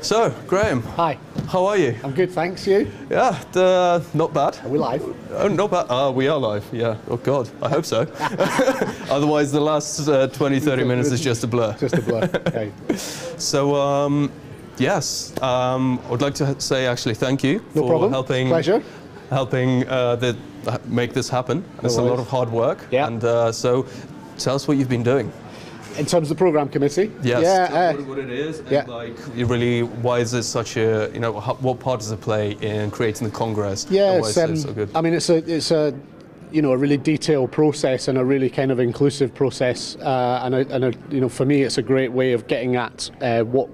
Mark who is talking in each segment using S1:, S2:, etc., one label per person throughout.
S1: So, Graeme,
S2: Hi,
S1: how are you?
S2: I'm good, thanks. You?
S1: Yeah, uh, not bad.
S2: Are we live?
S1: Oh, not bad. Ah, we are live. Yeah. Oh God, I hope so. Otherwise, the last uh, 20, 30 minutes is just a blur.
S2: Just a blur. okay.
S1: So, um, yes, um, I would like to say actually thank you
S2: No
S1: for
S2: problem.
S1: helping
S2: Pleasure.
S1: helping uh, the, make this happen. it's a lot of hard work.
S2: Yeah.
S1: And uh, so, tell us what you've been doing.
S2: In terms of the programme committee?
S1: Yes.
S2: Yeah.
S1: Tell
S2: uh,
S1: what, what it is, and
S2: yeah.
S1: like you really, why is this such a, you know, how, what part does it play in creating the congress?
S2: yeah,
S1: and why
S2: it's,
S1: is
S2: um,
S1: so good?
S2: I mean, it's a, it's a, you know, a really detailed process and a really kind of inclusive process. Uh, and, a, and a, you know, for me, it's a great way of getting at uh, what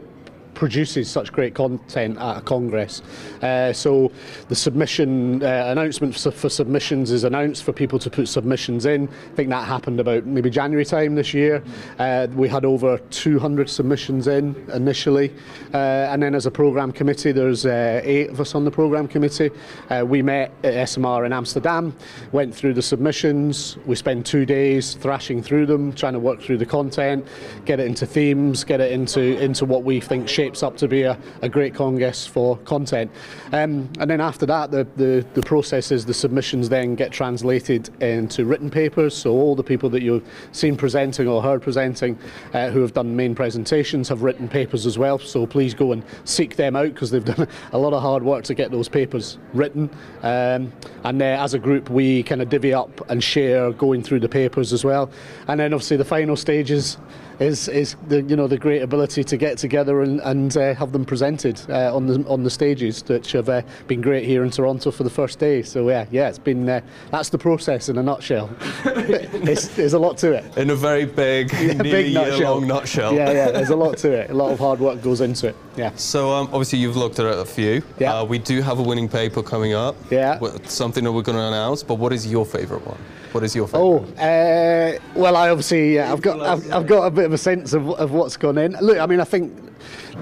S2: produces such great content at a congress. Uh, so the submission uh, announcement for, for submissions is announced for people to put submissions in. I think that happened about maybe January time this year. Uh, we had over 200 submissions in initially, uh, and then as a program committee, there's uh, eight of us on the program committee. Uh, we met at ESOMAR in Amsterdam, went through the submissions. We spent two days thrashing through them, trying to work through the content, get it into themes, get it into into what we think shapes up to be a, a great congress for content. Um, and then after that, the, the, the process is the submissions then get translated into written papers. So all the people that you've seen presenting or heard presenting uh, who have done main presentations have written papers as well. So please go and seek them out because they've done a lot of hard work to get those papers written. Um, and as a group, we kind of divvy up and share going through the papers as well. And then obviously the final stages is is the you know the great ability to get together and, and uh, have them presented uh, on the on the stages, which have uh, been great here in Toronto for the first day. So yeah, yeah, it's been uh, that's the process in a nutshell. there's a lot to it.
S1: in a very big, nearly
S2: big nutshell.
S1: nutshell.
S2: Yeah, yeah. There's a lot to it. A lot of hard work goes into it. Yeah.
S1: So um, obviously you've looked at a few.
S2: Yeah.
S1: Uh, we do have a winning paper coming up.
S2: Yeah.
S1: Something that we're going to announce. But what is your favourite one? What is your favourite?
S2: Oh, uh, well, I obviously yeah, I've got I've, I've got a bit of a sense of, of what's gone in. Look, I mean, I think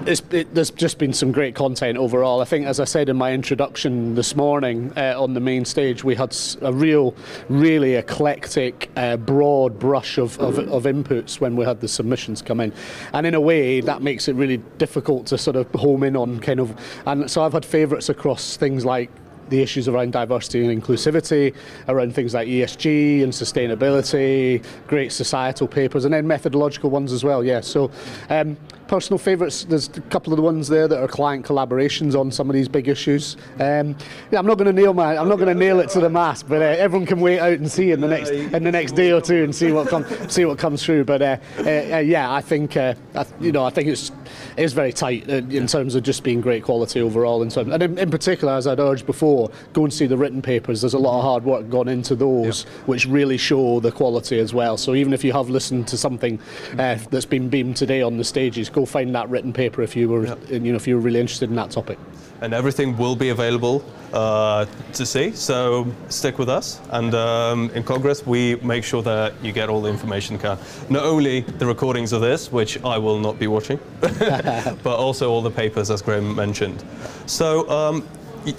S2: it, there's just been some great content overall. I think, as I said in my introduction this morning uh, on the main stage, we had a real, really eclectic, uh, broad brush of, of, of inputs when we had the submissions come in, and in a way that makes it really difficult to sort of home in on kind of. And so I've had favourites across things like the issues around diversity and inclusivity, around things like ESG and sustainability, great societal papers, and then methodological ones as well. Yeah, so um, personal favourites. There's a couple of the ones there that are client collaborations on some of these big issues. Um, yeah, I'm not going to nail my. I'm not going to nail it to the mast, but uh, everyone can wait out and see in the next in the next day or two and see what comes see what comes through. But uh, uh, uh, yeah, I think uh, I, you know I think it's it's very tight uh, in terms of just being great quality overall. In terms, and in, in particular, as I'd urged before, go and see the written papers. There's a lot of hard work gone into those, which really show the quality as well. So even if you have listened to something uh, that's been beamed today on the stages, go find that written paper if you were, you know, if you were really interested in that topic.
S1: And everything will be available uh, to see. So stick with us. And um, in Congress, we make sure that you get all the information you can. Not only the recordings of this, which I will not be watching, but also all the papers, as Graeme mentioned. So. Um,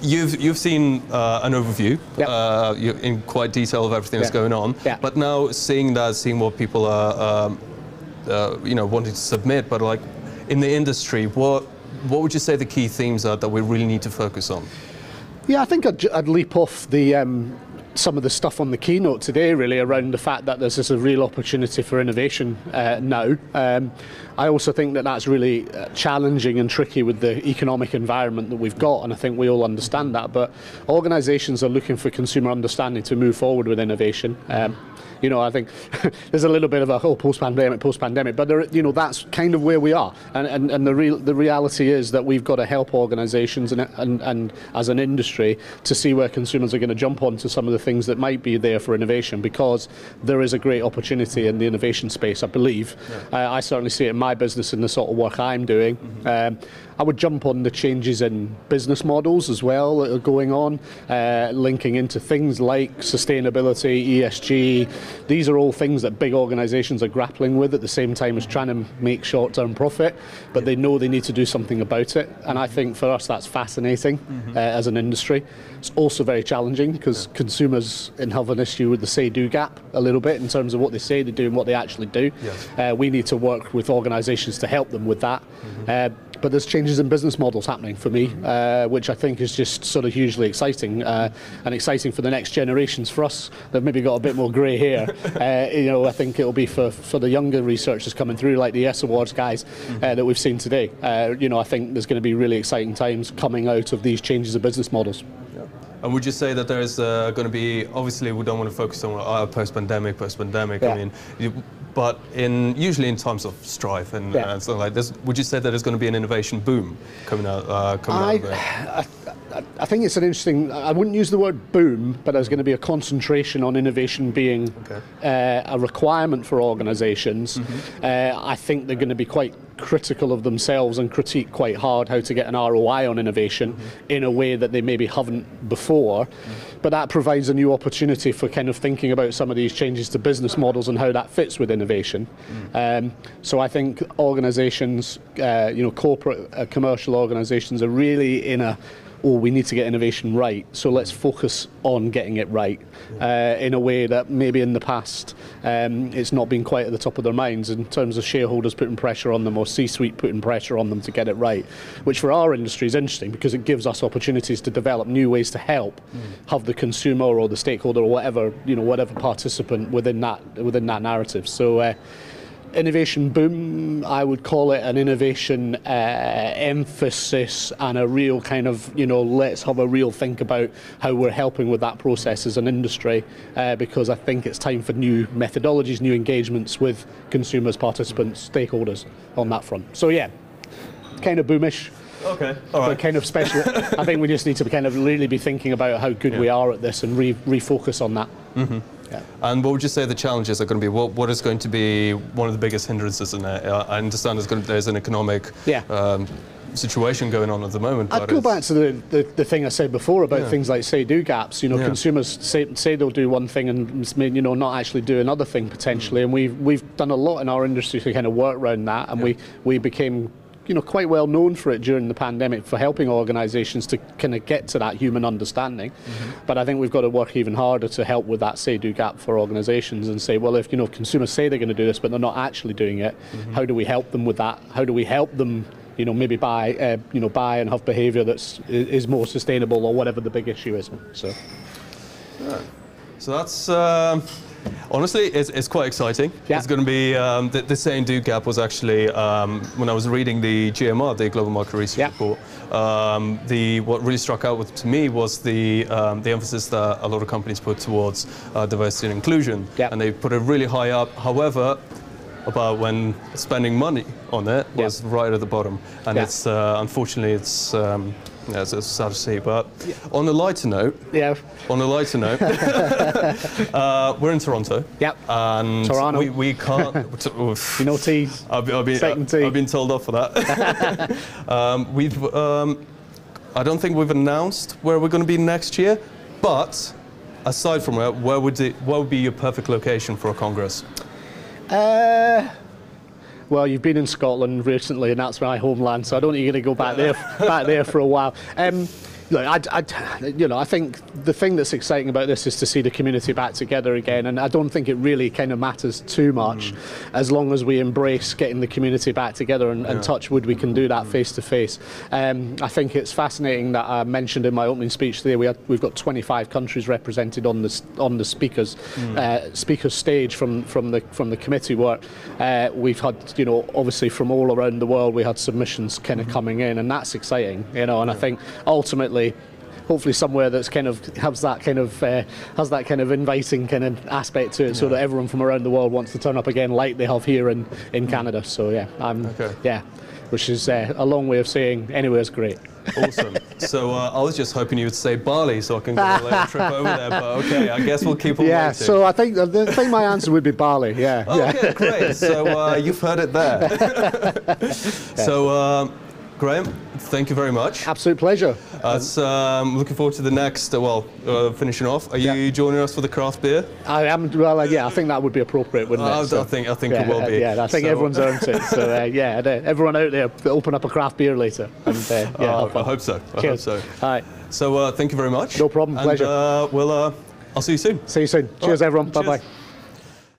S1: You've, you've seen uh, an overview
S2: Yep.
S1: uh, in quite detail of everything that's
S2: Yeah.
S1: going on.
S2: Yeah.
S1: But now seeing that, seeing what people are, um, uh, you know, wanting to submit, but like in the industry, what what would you say the key themes are that we really need to focus on?
S2: Yeah, I think I'd, I'd leap off the um, some of the stuff on the keynote today, really around the fact that there's a real opportunity for innovation uh, now. Um, I also think that that's really uh, challenging and tricky with the economic environment that we've got, and I think we all understand that. But organisations are looking for consumer understanding to move forward with innovation. Um, you know, I think there's a little bit of a oh, post-pandemic, post-pandemic, but there, you know, that's kind of where we are. And and, and the real the reality is that we've got to help organisations and, and and as an industry to see where consumers are going to jump onto some of the things that might be there for innovation, because there is a great opportunity in the innovation space. I believe. Uh, I certainly see it in my business and the sort of work I'm doing. Um, I would jump on the changes in business models as well that are going on, uh, linking into things like sustainability, ESG. These are all things that big organisations are grappling with at the same time as trying to make short-term profit, but they know they need to do something about it. And I think for us that's fascinating uh, as an industry. It's also very challenging because consumers have an issue with the say-do gap a little bit in terms of what they say they do and what they actually do.
S1: Yes.
S2: Uh, we need to work with organisations to help them with that. Uh, but there's changes in business models happening for me, uh, which I think is just sort of hugely exciting uh, and exciting for the next generations. For us, they've maybe got a bit more grey hair. uh, you know, I think it'll be for, for the younger researchers coming through, like the Yes Awards guys uh, that we've seen today. Uh, you know, I think there's going to be really exciting times coming out of these changes of business models.
S1: And would you say that there's uh, going to be, obviously we don't want to focus on uh, post-pandemic, post-pandemic,
S2: Yeah.
S1: I mean, you, but in usually in times of strife and,
S2: Yeah.
S1: and stuff like this, would you say that there's going to be an innovation boom coming out, uh, coming out
S2: I,
S1: of it?
S2: I, think it's an interesting. I wouldn't use the word boom, but there's going to be a concentration on innovation being
S1: Okay.
S2: uh, a requirement for organisations. Uh, I think they're going to be quite critical of themselves and critique quite hard how to get an ROI on innovation in a way that they maybe haven't before. But that provides a new opportunity for kind of thinking about some of these changes to business models and how that fits with innovation. Um, so I think organisations, uh, you know, corporate, uh, commercial organisations are really in a oh, we need to get innovation right, so let's focus on getting it right uh, in a way that maybe in the past um, it's not been quite at the top of their minds in terms of shareholders putting pressure on them or C-suite putting pressure on them to get it right, which for our industry is interesting because it gives us opportunities to develop new ways to help mm. have the consumer or the stakeholder or whatever, you know, whatever participant within that, within that narrative. So uh, innovation boom, I would call it an innovation uh, emphasis and a real kind of, you know, let's have a real think about how we're helping with that process as an industry uh, because I think it's time for new methodologies, new engagements with consumers, participants, stakeholders on that front. So, yeah, kind of boomish.
S1: Okay, all
S2: But kind of special. I think we just need to kind of really be thinking about how good we are at this and re- refocus on that.
S1: And what would you say the challenges are going to be? What, what is going to be one of the biggest hindrances in it? Uh, I understand there's, going to, there's an economic
S2: Yeah.
S1: um, situation going on at the moment.
S2: I'd go back to the, the, the thing I said before about
S1: Yeah.
S2: things like say do gaps. You know,
S1: Yeah.
S2: consumers say, say they'll do one thing and you know not actually do another thing potentially. And we've we've done a lot in our industry to kind of work around that, and we we became you know quite well known for it during the pandemic for helping organisations to kind of get to that human understanding. But I think we've got to work even harder to help with that say do gap for organisations and say, well, if you know consumers say they're going to do this but they're not actually doing it, how do we help them with that? How do we help them? you know, maybe buy, uh, you know, buy and have behaviour that's is more sustainable or whatever the big issue is. So
S1: So that's um, honestly, it's, it's quite exciting.
S2: Yeah.
S1: It's going to be um, the, the saying do gap was actually um, when I was reading the GMR, the Global Market Research
S2: Yeah.
S1: report. Um, the what really struck out with to me was the um, the emphasis that a lot of companies put towards uh, diversity and inclusion,
S2: Yeah.
S1: and they put it really high up. However. About when spending money on it
S2: Yeah.
S1: was right at the bottom, and
S2: Yeah.
S1: it's uh, unfortunately it's um, yeah, it's, it's sad to see. But on a lighter note,
S2: yeah,
S1: on a lighter note, uh, we're in Toronto.
S2: Yep.
S1: And
S2: Toronto.
S1: We, we can't.
S2: you know, teas.
S1: I've, been- I've been,
S2: Second tee.
S1: I've been told off for that. um, we've. Um, I don't think we've announced where we're going to be next year, but aside from that, where would it? What would be your perfect location for a congress?
S2: Uh, well, you've been in Scotland recently, and that's my homeland, so I don't think you're going to go back there, back there for a while. Um, look, I'd, I'd, you know, I think the thing that's exciting about this is to see the community back together again, and I don't think it really kind of matters too much, as long as we embrace getting the community back together and, and touch wood, we can do that face to face. Um, I think it's fascinating that I mentioned in my opening speech today we had, we've got 25 countries represented on the on the speakers uh, speakers stage from from the from the committee work. Uh, we've had you know obviously from all around the world we had submissions kind of coming in, and that's exciting, you know. And I think ultimately. Hopefully, somewhere that's kind of has that kind of uh, has that kind of inviting kind of aspect to it, so that everyone from around the world wants to turn up again, like they have here in, in Canada. So yeah, I'm
S1: Okay.
S2: yeah, which is uh, a long way of saying anywhere's great.
S1: Awesome. so uh, I was just hoping you would say Bali, so I can go on a little trip over there. But okay, I guess we'll keep on
S2: Yeah,
S1: waiting.
S2: so I think the, the thing my answer would be Bali. Yeah,
S1: Oh,
S2: yeah.
S1: Okay, great. So uh, you've heard it there. So, um, Graeme, thank you very much.
S2: Absolute pleasure.
S1: Uh, um, looking forward to the next. Uh, well, uh, finishing off. Are you joining us for the craft beer?
S2: I am well. Uh, yeah, I think that would be appropriate, wouldn't it? So-
S1: I think I think
S2: yeah,
S1: it will
S2: uh,
S1: be.
S2: yeah, I think
S1: So-
S2: everyone's earned it. So uh, yeah, everyone out there, open up a craft beer later. And yeah,
S1: Uh. I hope so. I
S2: Cheers.
S1: hope so.
S2: All right.
S1: So uh, thank you very much.
S2: No problem,
S1: And,
S2: pleasure.
S1: Uh, well, uh, I'll see you soon.
S2: See you soon. Cheers,
S1: right,
S2: everyone. Bye bye.